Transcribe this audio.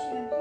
question.